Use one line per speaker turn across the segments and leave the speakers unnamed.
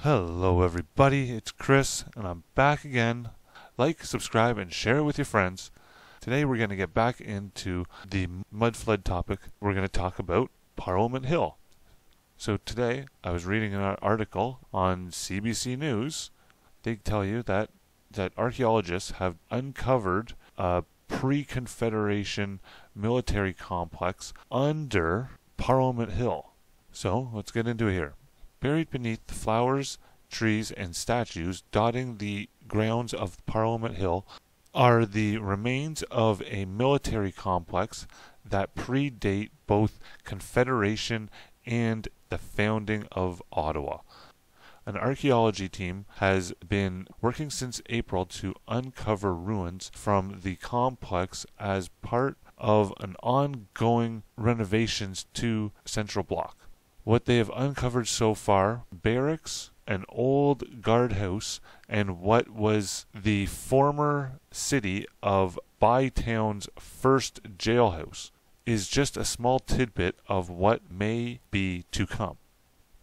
Hello, everybody. It's Chris, and I'm back again. Like, subscribe, and share it with your friends. Today, we're going to get back into the mud flood topic. We're going to talk about Parliament Hill. So, today, I was reading an article on CBC News. They tell you that, that archaeologists have uncovered a pre Confederation military complex under Parliament Hill. So, let's get into it here. Buried beneath the flowers, trees, and statues dotting the grounds of Parliament Hill are the remains of a military complex that predate both Confederation and the founding of Ottawa. An archaeology team has been working since April to uncover ruins from the complex as part of an ongoing renovations to Central Block. What they have uncovered so far barracks, an old guardhouse, and what was the former city of Bytown's first jailhouse is just a small tidbit of what may be to come.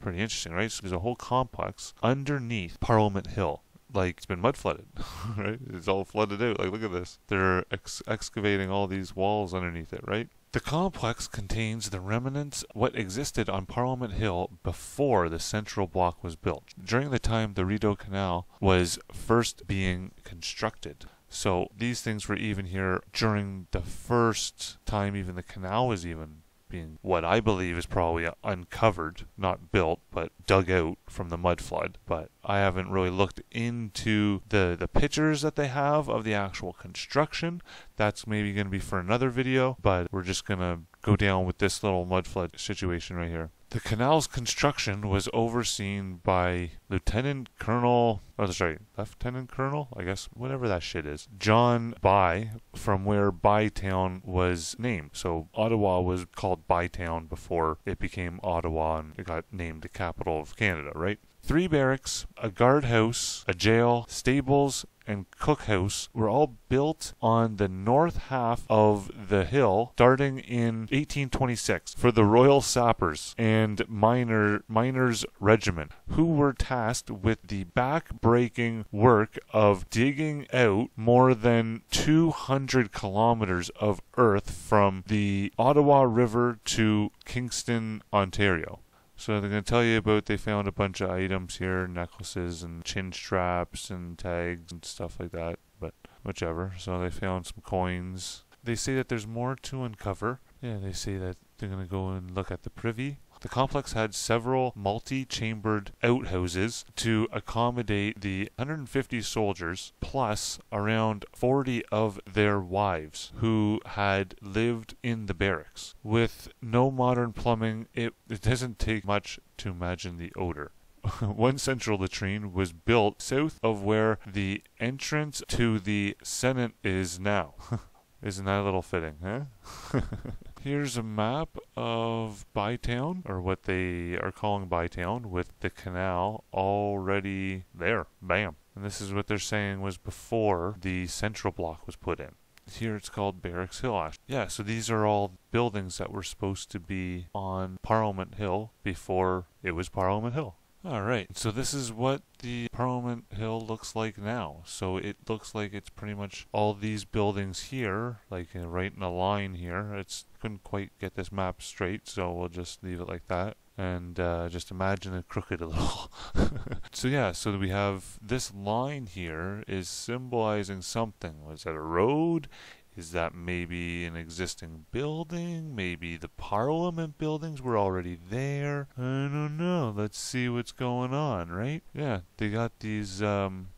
Pretty interesting, right? So there's a whole complex underneath Parliament Hill. Like it's been mud flooded, right? It's all flooded out. Like look at this. They're ex- excavating all these walls underneath it, right? The complex contains the remnants what existed on Parliament Hill before the central block was built. During the time the Rideau Canal was first being constructed. So these things were even here during the first time even the canal was even being what I believe is probably uncovered, not built, but dug out from the mud flood. But I haven't really looked into the, the pictures that they have of the actual construction. That's maybe going to be for another video, but we're just going to go down with this little mud flood situation right here. The canal's construction was overseen by Lieutenant Colonel, oh, sorry, Lieutenant Colonel, I guess, whatever that shit is, John By, from where Bytown was named. So Ottawa was called Bytown before it became Ottawa and it got named the capital of Canada, right? Three barracks, a guardhouse, a jail, stables, and cookhouse were all built on the north half of the hill starting in 1826 for the Royal Sappers and Miner, Miners Regiment, who were tasked with the back-breaking work of digging out more than 200 kilometers of earth from the Ottawa River to Kingston, Ontario. So they're going to tell you about they found a bunch of items here, necklaces and chin straps and tags and stuff like that, but whichever. So they found some coins. They say that there's more to uncover. Yeah, they say that they're going to go and look at the privy. The complex had several multi-chambered outhouses to accommodate the 150 soldiers plus around 40 of their wives who had lived in the barracks. With no modern plumbing, it, it doesn't take much to imagine the odor. One central latrine was built south of where the entrance to the Senate is now. Isn't that a little fitting, huh? Here's a map of Bytown, or what they are calling Bytown, with the canal already there. Bam. And this is what they're saying was before the central block was put in. Here it's called Barracks Hill. Yeah, so these are all buildings that were supposed to be on Parliament Hill before it was Parliament Hill. Alright, so this is what the Parliament Hill looks like now. So it looks like it's pretty much all these buildings here, like uh, right in a line here. It's couldn't quite get this map straight, so we'll just leave it like that. And uh, just imagine it crooked a little. so yeah, so we have this line here is symbolizing something. Was that a road? Is that maybe an existing building? Maybe the parliament buildings were already there? I don't know. Let's see what's going on, right? Yeah, they got these um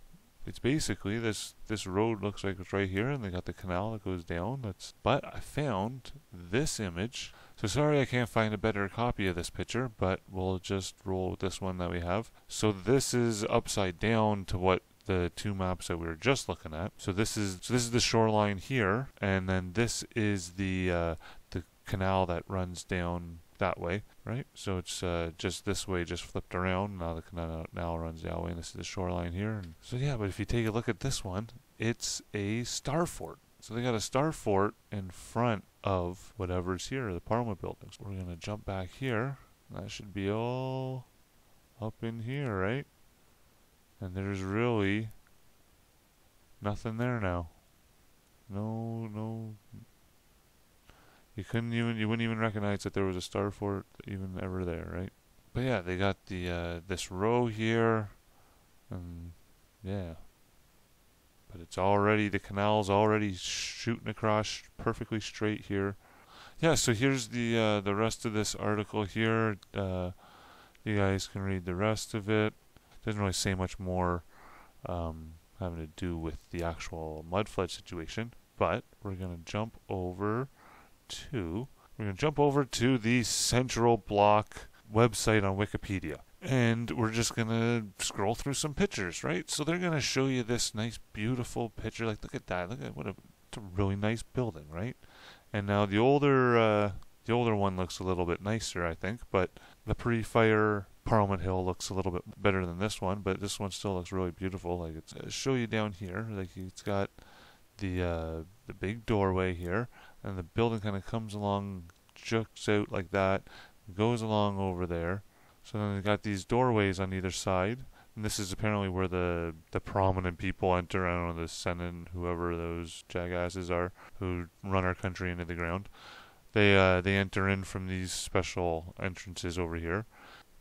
it's basically this this road looks like it's right here and they got the canal that goes down. That's but I found this image. So sorry I can't find a better copy of this picture, but we'll just roll with this one that we have. So this is upside down to what the two maps that we were just looking at. So this is so this is the shoreline here, and then this is the uh, the canal that runs down that way, right? So it's uh, just this way, just flipped around. Now the canal now runs that way, and this is the shoreline here. And so yeah, but if you take a look at this one, it's a star fort. So they got a star fort in front of whatever's here, the Parliament buildings. We're gonna jump back here. That should be all up in here, right? And there's really nothing there now. No, no. You couldn't even, you wouldn't even recognize that there was a star fort even ever there, right? But yeah, they got the, uh, this row here, and yeah. But it's already, the canal's already shooting across perfectly straight here. Yeah, so here's the, uh, the rest of this article here. Uh, you guys can read the rest of it. Doesn't really say much more um, having to do with the actual mud flood situation, but we're going to jump over to we're going to jump over to the central block website on Wikipedia. And we're just going to scroll through some pictures, right? So they're going to show you this nice, beautiful picture. Like, look at that. Look at what a, a really nice building, right? And now the older, uh, the older one looks a little bit nicer, I think. But the pre-fire Parliament Hill looks a little bit better than this one, but this one still looks really beautiful. Like it's uh, show you down here, like it's got the uh, the big doorway here, and the building kind of comes along, juts out like that, goes along over there. So then they got these doorways on either side, and this is apparently where the the prominent people enter. I don't know the Senate, whoever those jackasses are who run our country into the ground. They uh, they enter in from these special entrances over here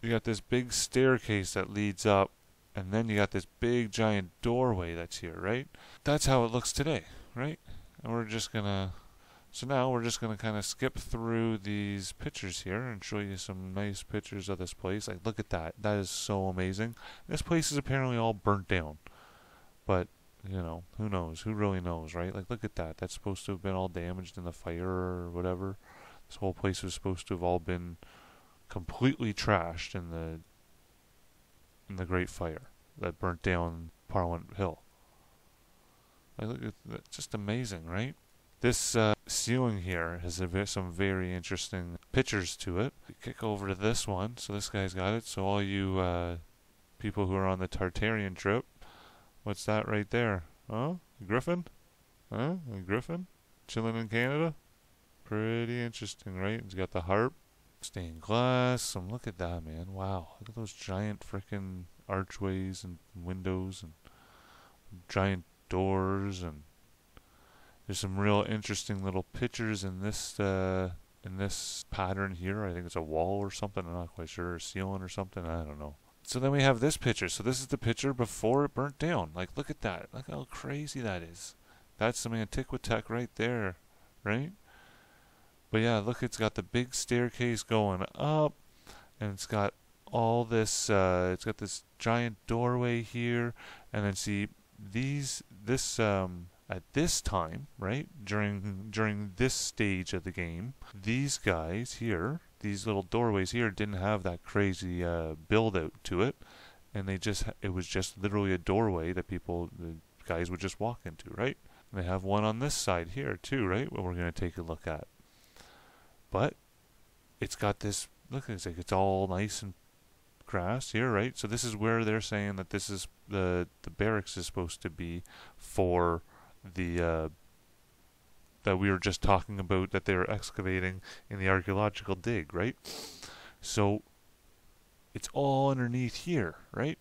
you got this big staircase that leads up, and then you got this big giant doorway that's here, right? That's how it looks today, right? And we're just gonna, so now we're just gonna kind of skip through these pictures here and show you some nice pictures of this place. Like, look at that. That is so amazing. This place is apparently all burnt down, but you know, who knows? Who really knows, right? Like, look at that. That's supposed to have been all damaged in the fire or whatever. This whole place was supposed to have all been completely trashed in the in the Great Fire that burnt down Parliament Hill. Just amazing, right? This uh, ceiling here has some very interesting pictures to it. Kick over to this one. So this guy's got it. So all you uh, people who are on the Tartarian trip, what's that right there? Oh, a griffin? Huh? A griffin? Chilling in Canada? Pretty interesting, right? He's got the harp stained glass. Some look at that, man. Wow, look at those giant freaking archways and windows and giant doors and there's some real interesting little pictures in this uh, in this pattern here. I think it's a wall or something. I'm not quite sure, or ceiling or something. I don't know. So then we have this picture. So this is the picture before it burnt down. Like, look at that. Look how crazy that is. That's some Antiquitech right there, right? But yeah, look, it's got the big staircase going up, and it's got all this. Uh, it's got this giant doorway here, and then see these this um, at this time, right during during this stage of the game, these guys here, these little doorways here, didn't have that crazy uh, build out to it, and they just it was just literally a doorway that people the guys would just walk into, right? And they have one on this side here too, right? What we're going to take a look at. But it's got this look it's like it's all nice and grass here, right? So this is where they're saying that this is the the barracks is supposed to be for the uh, that we were just talking about that they were excavating in the archaeological dig, right? So it's all underneath here, right?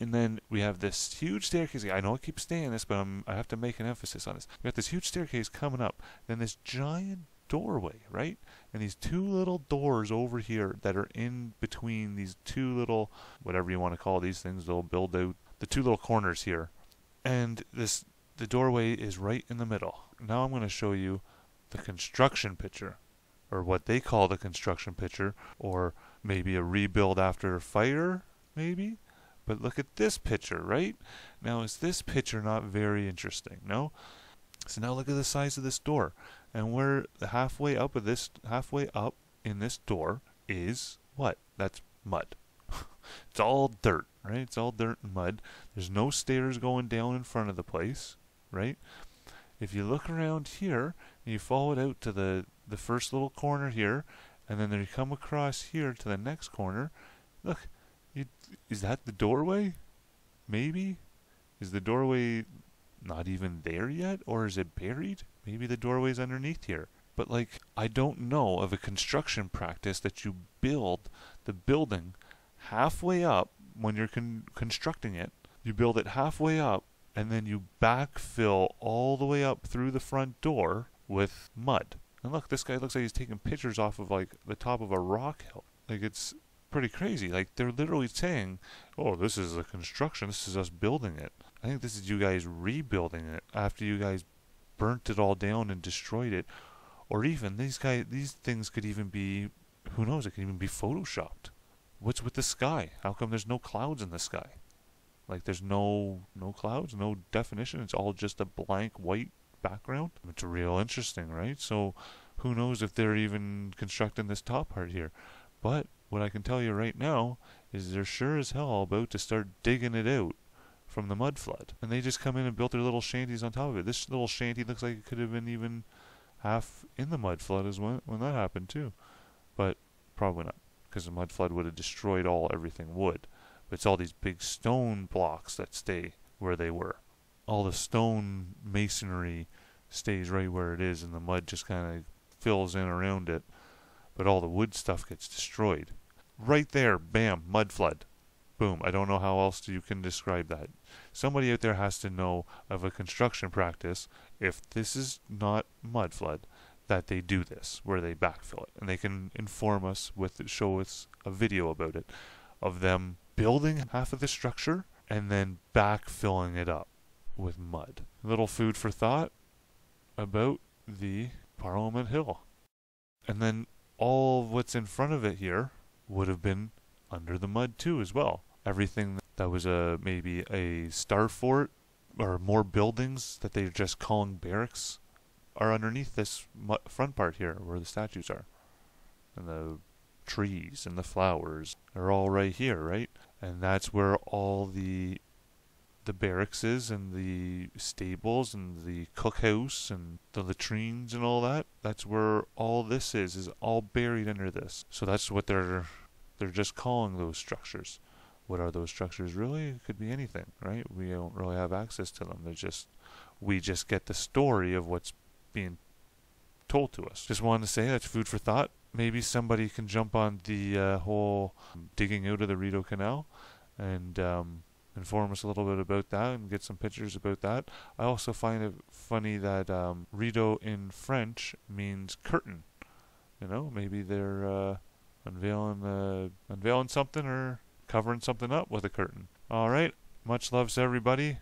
And then we have this huge staircase. I know I keep saying this, but I'm, I have to make an emphasis on this. We got this huge staircase coming up, then this giant doorway, right? And these two little doors over here that are in between these two little, whatever you want to call these things, they'll build out the two little corners here. And this, the doorway is right in the middle. Now I'm going to show you the construction picture, or what they call the construction picture, or maybe a rebuild after a fire, maybe? But look at this picture, right? Now, is this picture not very interesting? No? So now look at the size of this door and we're halfway up of this halfway up in this door is what? That's mud. it's all dirt, right? It's all dirt and mud. There's no stairs going down in front of the place, right? If you look around here and you follow it out to the the first little corner here, and then you come across here to the next corner, look, you, is that the doorway? Maybe? Is the doorway not even there yet, or is it buried? Maybe the doorway's underneath here. But like, I don't know of a construction practice that you build the building halfway up when you're con- constructing it, You build it halfway up, and then you backfill all the way up through the front door with mud. And look, this guy looks like he's taking pictures off of like the top of a rock hill. Like it's pretty crazy. Like they're literally saying, "Oh, this is a construction. This is us building it." I think this is you guys rebuilding it after you guys burnt it all down and destroyed it. Or even these guys, these things could even be, who knows? It could even be photoshopped. What's with the sky? How come there's no clouds in the sky? Like there's no no clouds, no definition. It's all just a blank white background. It's real interesting, right? So who knows if they're even constructing this top part here. But what I can tell you right now is they're sure as hell about to start digging it out from the mud flood. And they just come in and built their little shanties on top of it. This little shanty looks like it could have been even half in the mud flood as when, when that happened too. But probably not, because the mud flood would have destroyed all everything wood. But it's all these big stone blocks that stay where they were. All the stone masonry stays right where it is, and the mud just kind of fills in around it. But all the wood stuff gets destroyed. Right there, bam, mud flood. Boom. I don't know how else you can describe that. Somebody out there has to know of a construction practice, if this is not mud flood, that they do this, where they backfill it. And they can inform us with, show us a video about it, of them building half of the structure and then backfilling it up with mud. Little food for thought about the Parliament Hill. And then all what's in front of it here would have been under the mud too as well. Everything that was a maybe a star fort or more buildings that they're just calling barracks are underneath this front part here where the statues are. And the trees and the flowers are all right here, right? And that's where all the the barracks is and the stables and the cookhouse and the latrines and all that. That's where all this is, is all buried under this. So that's what they're they're just calling those structures. What are those structures really? It could be anything, right? We don't really have access to them. They're just we just get the story of what's being told to us. Just wanted to say that's food for thought. Maybe somebody can jump on the uh, whole digging out of the Rideau Canal and um, inform us a little bit about that and get some pictures about that. I also find it funny that um, rideau in French means curtain. You know, maybe they're uh, unveiling uh, unveiling something or covering something up with a curtain. All right, much love to everybody.